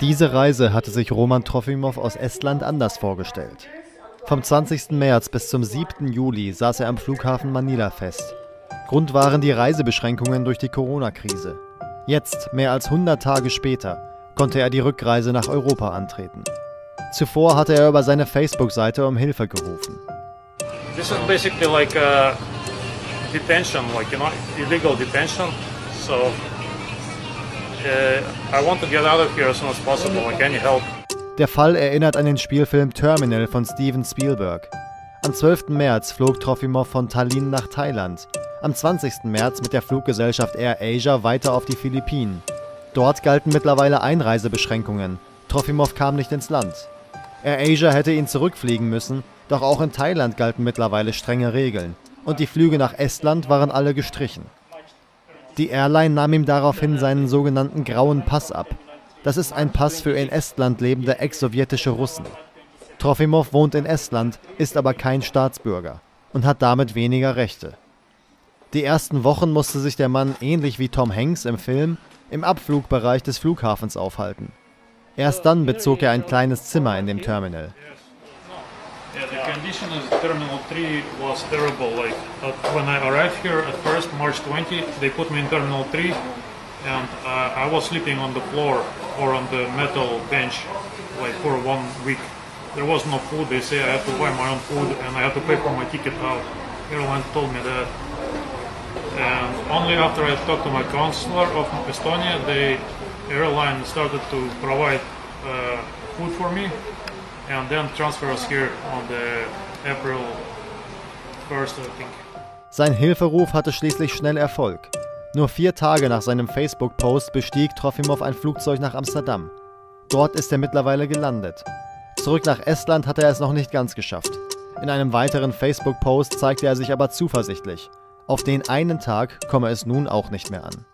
Diese Reise hatte sich Roman Trofimow aus Estland anders vorgestellt. Vom 20. März bis zum 7. Juli saß er am Flughafen Manila fest. Grund waren die Reisebeschränkungen durch die Corona-Krise. Jetzt, mehr als 100 Tage später, konnte er die Rückreise nach Europa antreten. Zuvor hatte er über seine Facebook-Seite um Hilfe gerufen. This is basically like a detention, like you know, illegal detention. So uh, I want to get out of here as soon as possible. Can you help? Der Fall erinnert an den Spielfilm Terminal von Steven Spielberg. Am 12. März flog Trofimov von Tallinn nach Thailand. Am 20. März mit der Fluggesellschaft Air Asia weiter auf die Philippinen. Dort galten mittlerweile Einreisebeschränkungen. Trofimov kam nicht ins Land. Air Asia hätte ihn zurückfliegen müssen, doch auch in Thailand galten mittlerweile strenge Regeln. Und die Flüge nach Estland waren alle gestrichen. Die Airline nahm ihm daraufhin seinen sogenannten grauen Pass ab. Das ist ein Pass für in Estland lebende ex-sowjetische Russen. Trofimov wohnt in Estland, ist aber kein Staatsbürger und hat damit weniger Rechte. Die ersten Wochen musste sich der Mann ähnlich wie Tom Hanks im Film im Abflugbereich des Flughafens aufhalten. Erst dann bezog er ein kleines Zimmer in dem Terminal. Yeah, the condition of Terminal 3 was terrible. Like when I arrived here at first, March 20, they put me in Terminal 3, and uh, I was sleeping on the floor or on the metal bench, like for one week. There was no food. They say I have to buy my own food and I have to pay for my ticket out. Airline told me that. And only after I talked to my counselor of Estonia, the airline started to provide uh, food for me and then transfer us here on the April 1st, I think. Sein Hilferuf hatte schließlich schnell Erfolg. Nur vier Tage nach seinem Facebook-Post bestieg Trofimov ein Flugzeug nach Amsterdam. Dort ist er mittlerweile gelandet. Zurück nach Estland hat er es noch nicht ganz geschafft. In einem weiteren Facebook-Post zeigte er sich aber zuversichtlich. Auf den einen Tag komme es nun auch nicht mehr an.